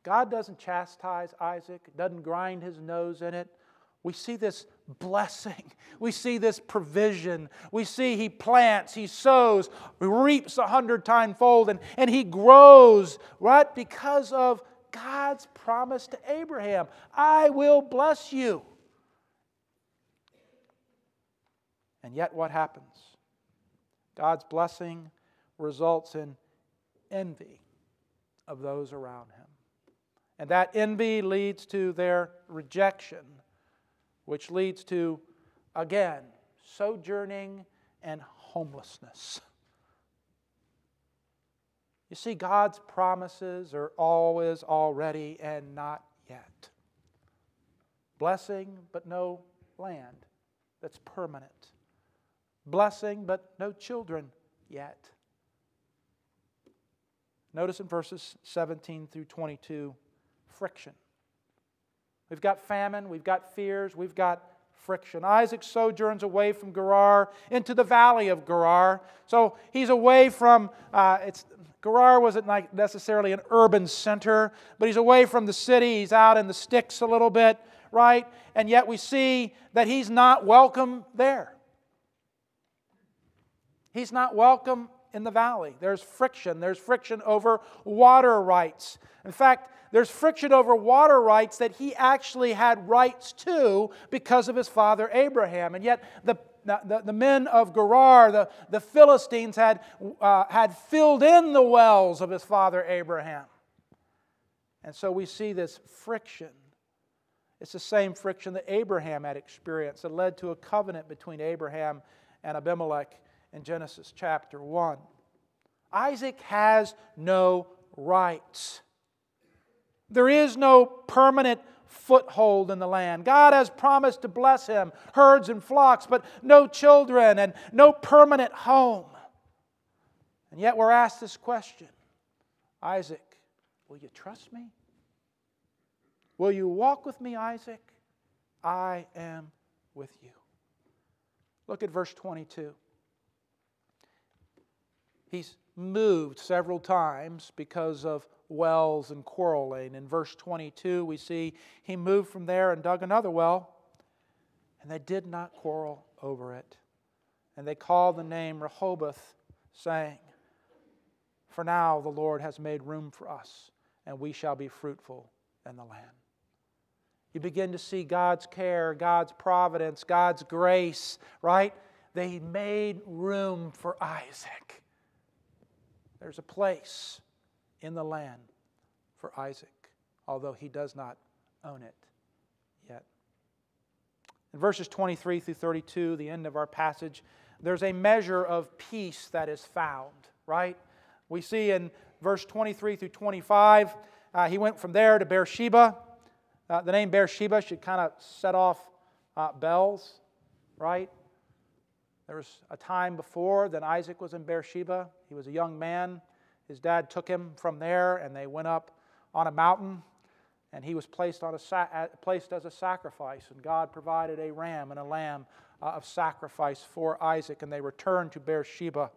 God doesn't chastise Isaac, doesn't grind his nose in it. We see this blessing. We see this provision. We see he plants, he sows, he reaps a hundred timefold, and, and he grows, right? Because of God's promise to Abraham I will bless you. And yet, what happens? God's blessing results in envy of those around him. And that envy leads to their rejection, which leads to, again, sojourning and homelessness. You see, God's promises are always already and not yet. Blessing, but no land that's permanent. Blessing, but no children yet. Notice in verses 17 through 22 friction. We've got famine, we've got fears, we've got friction. Isaac sojourns away from Gerar into the valley of Gerar. So he's away from, uh, it's, Gerar wasn't like necessarily an urban center, but he's away from the city. He's out in the sticks a little bit, right? And yet we see that he's not welcome there. He's not welcome in the valley. There's friction. There's friction over water rights. In fact, there's friction over water rights that he actually had rights to because of his father Abraham. And yet, the, the, the men of Gerar, the, the Philistines, had, uh, had filled in the wells of his father Abraham. And so we see this friction. It's the same friction that Abraham had experienced that led to a covenant between Abraham and Abimelech in Genesis chapter 1. Isaac has no rights. There is no permanent foothold in the land. God has promised to bless him, herds and flocks, but no children and no permanent home. And yet we're asked this question Isaac, will you trust me? Will you walk with me, Isaac? I am with you. Look at verse 22. He's moved several times because of wells and quarreling. In verse 22, we see he moved from there and dug another well, and they did not quarrel over it. And they called the name Rehoboth, saying, For now the Lord has made room for us, and we shall be fruitful in the land. You begin to see God's care, God's providence, God's grace, right? They made room for Isaac. There's a place in the land for Isaac, although he does not own it yet. In verses 23 through 32, the end of our passage, there's a measure of peace that is found, right? We see in verse 23 through 25, uh, he went from there to Beersheba. Uh, the name Beersheba should kind of set off uh, bells, right? There was a time before that Isaac was in Beersheba. He was a young man. His dad took him from there, and they went up on a mountain, and he was placed, on a, placed as a sacrifice. And God provided a ram and a lamb uh, of sacrifice for Isaac, and they returned to Beersheba.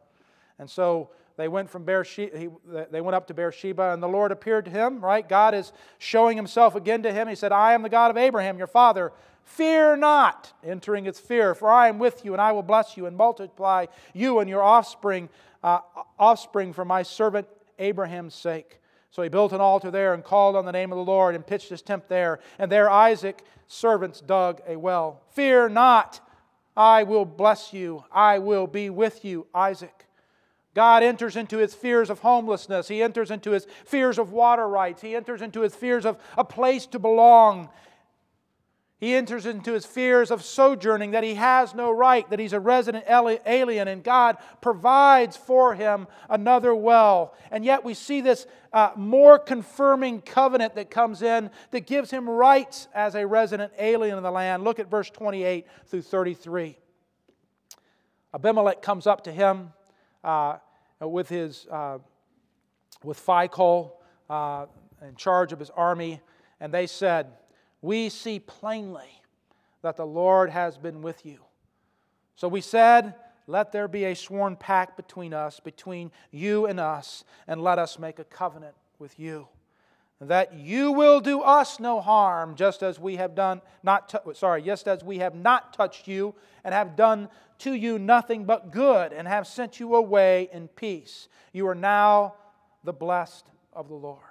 And so they went from Beersheba, he, they went up to Beersheba, and the Lord appeared to him, right? God is showing himself again to him. He said, I am the God of Abraham, your father. Fear not, entering its fear, for I am with you, and I will bless you and multiply you and your offspring, uh, offspring for my servant Abraham's sake. So he built an altar there and called on the name of the Lord and pitched his tent there. And there Isaac, servants, dug a well. Fear not, I will bless you. I will be with you, Isaac. God enters into his fears of homelessness. He enters into his fears of water rights. He enters into his fears of a place to belong. He enters into his fears of sojourning, that he has no right, that he's a resident alien, and God provides for him another well. And yet we see this uh, more confirming covenant that comes in that gives him rights as a resident alien in the land. Look at verse 28 through 33. Abimelech comes up to him uh, with his uh, with Phicol uh, in charge of his army, and they said, we see plainly that the Lord has been with you. So we said, let there be a sworn pact between us, between you and us, and let us make a covenant with you. That you will do us no harm, just as we have done not t- sorry, just as we have not touched you and have done to you nothing but good, and have sent you away in peace. You are now the blessed of the Lord.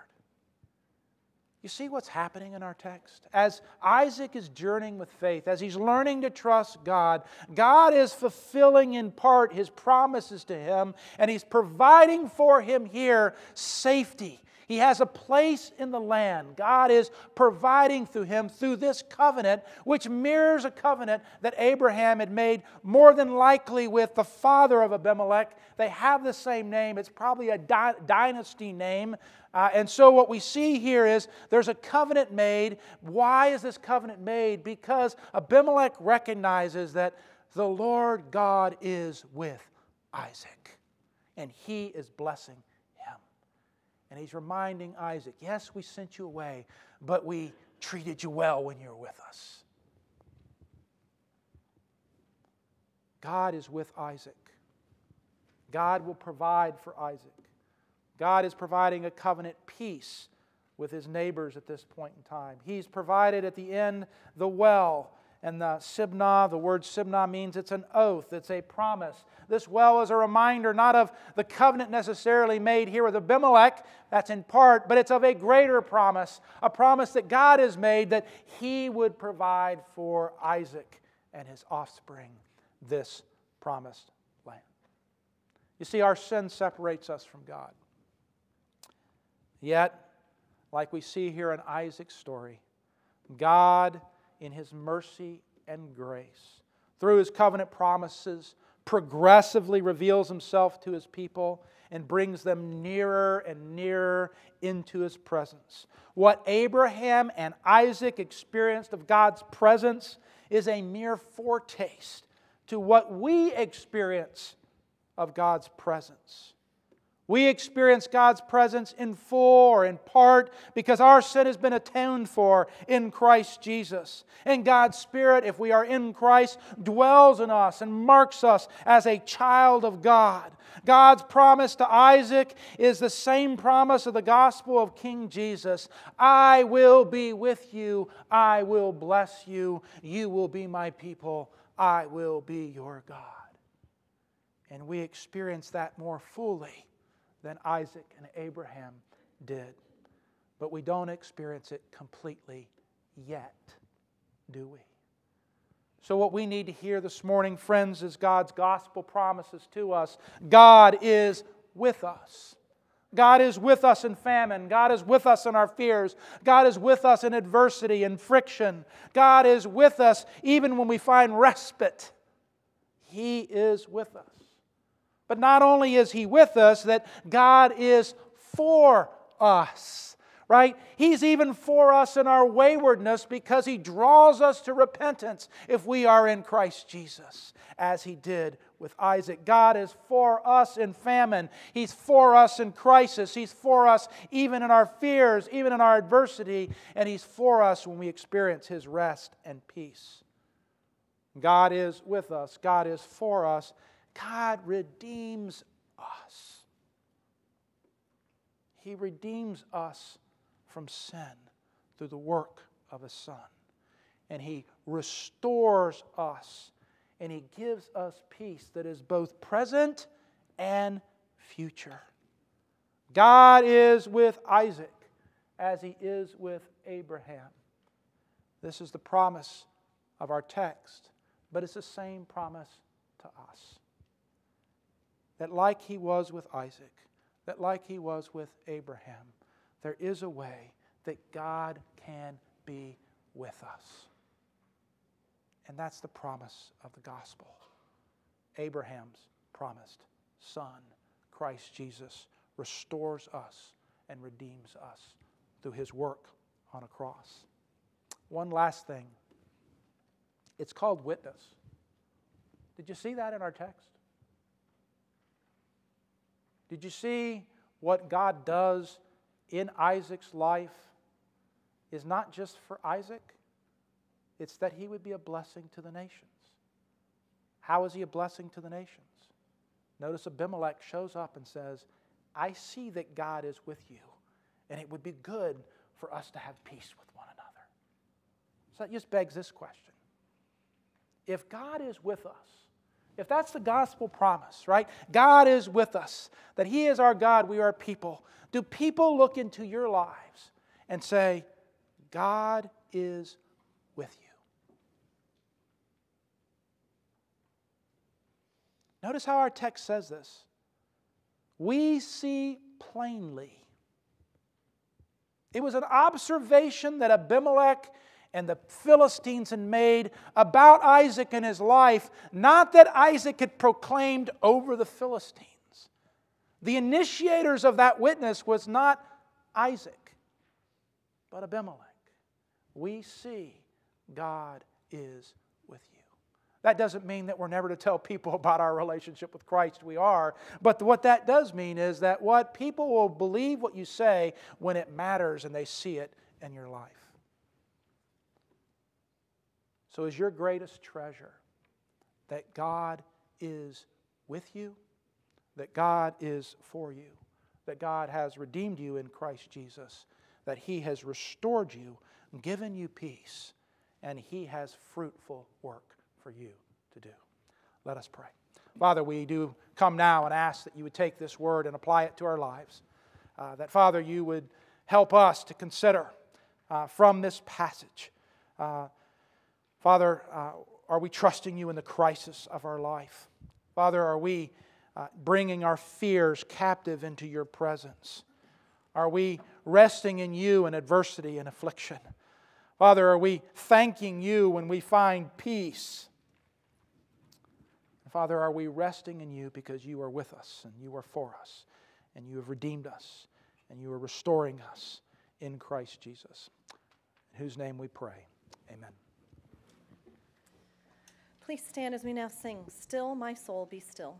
You see what's happening in our text? As Isaac is journeying with faith, as he's learning to trust God, God is fulfilling in part his promises to him, and he's providing for him here safety. He has a place in the land. God is providing through him through this covenant, which mirrors a covenant that Abraham had made more than likely with the father of Abimelech. They have the same name, it's probably a dy- dynasty name. Uh, and so, what we see here is there's a covenant made. Why is this covenant made? Because Abimelech recognizes that the Lord God is with Isaac, and he is blessing. And he's reminding Isaac, yes, we sent you away, but we treated you well when you were with us. God is with Isaac. God will provide for Isaac. God is providing a covenant peace with his neighbors at this point in time. He's provided at the end the well and the Shibah. The word Shibah means it's an oath, it's a promise. This well is a reminder not of the covenant necessarily made here with Abimelech, that's in part, but it's of a greater promise, a promise that God has made that he would provide for Isaac and his offspring this promised land. You see, our sin separates us from God. Yet, like we see here in Isaac's story, God, in his mercy and grace, through his covenant promises, progressively reveals himself to his people and brings them nearer and nearer into his presence. What Abraham and Isaac experienced of God's presence is a mere foretaste to what we experience of God's presence. We experience God's presence in full or in part because our sin has been atoned for in Christ Jesus. And God's Spirit, if we are in Christ, dwells in us and marks us as a child of God. God's promise to Isaac is the same promise of the gospel of King Jesus I will be with you, I will bless you, you will be my people, I will be your God. And we experience that more fully than Isaac and Abraham did. But we don't experience it completely yet, do we? So, what we need to hear this morning, friends, is God's gospel promises to us God is with us. God is with us in famine. God is with us in our fears. God is with us in adversity and friction. God is with us even when we find respite. He is with us. But not only is He with us, that God is for us, right? He's even for us in our waywardness because He draws us to repentance if we are in Christ Jesus, as He did with Isaac. God is for us in famine. He's for us in crisis. He's for us even in our fears, even in our adversity, and He's for us when we experience His rest and peace. God is with us, God is for us. God redeems us. He redeems us from sin through the work of His Son. And He restores us. And He gives us peace that is both present and future. God is with Isaac as He is with Abraham. This is the promise of our text, but it's the same promise to us that, like he was with Isaac, that, like he was with Abraham, there is a way that God can be with us. And that's the promise of the gospel. Abraham's promised son, Christ Jesus, restores us and redeems us through his work on a cross. One last thing it's called witness. Did you see that in our text? Did you see what God does in Isaac's life is not just for Isaac, it's that he would be a blessing to the nations. How is he a blessing to the nations? Notice Abimelech shows up and says, I see that God is with you, and it would be good for us to have peace with one another. So that just begs this question If God is with us, if that's the gospel promise, right? God is with us, that He is our God, we are people. Do people look into your lives and say, God is with you? Notice how our text says this. We see plainly. It was an observation that Abimelech and the Philistines had made about Isaac and his life, not that Isaac had proclaimed over the Philistines. The initiators of that witness was not Isaac, but Abimelech. We see God is with you. That doesn't mean that we're never to tell people about our relationship with Christ. We are. But what that does mean is that what people will believe what you say when it matters and they see it in your life. So, is your greatest treasure that God is with you, that God is for you, that God has redeemed you in Christ Jesus, that He has restored you, given you peace, and He has fruitful work for you to do. Let us pray. Father, we do come now and ask that you would take this word and apply it to our lives. Uh, that, Father, you would help us to consider uh, from this passage. Uh, Father, uh, are we trusting you in the crisis of our life? Father, are we uh, bringing our fears captive into your presence? Are we resting in you in adversity and affliction? Father, are we thanking you when we find peace? Father, are we resting in you because you are with us and you are for us and you have redeemed us and you are restoring us in Christ Jesus? In whose name we pray. Amen. Please stand as we now sing, Still My Soul Be Still.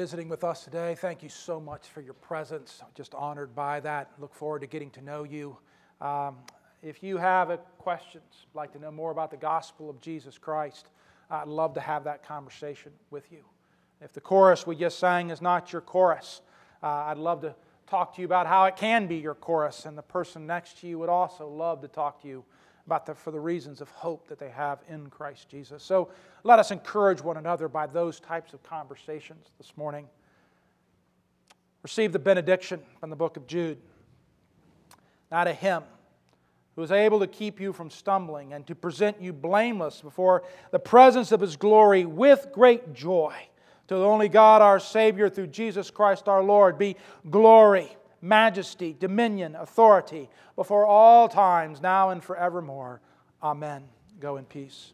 Visiting with us today. Thank you so much for your presence. Just honored by that. Look forward to getting to know you. Um, if you have a questions, like to know more about the gospel of Jesus Christ, I'd love to have that conversation with you. If the chorus we just sang is not your chorus, uh, I'd love to talk to you about how it can be your chorus, and the person next to you would also love to talk to you about the, for the reasons of hope that they have in Christ Jesus. So let us encourage one another by those types of conversations this morning. Receive the benediction from the book of Jude. Not a him who is able to keep you from stumbling and to present you blameless before the presence of his glory with great joy. To the only God, our Savior, through Jesus Christ our Lord, be glory, majesty, dominion, authority before all times, now and forevermore. Amen. Go in peace.